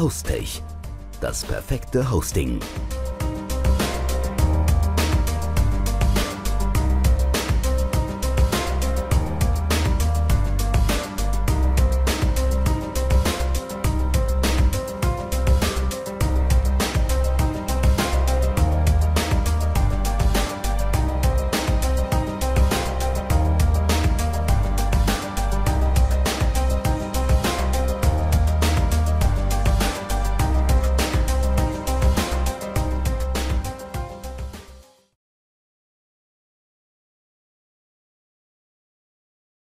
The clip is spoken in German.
Hostech, das perfekte Hosting.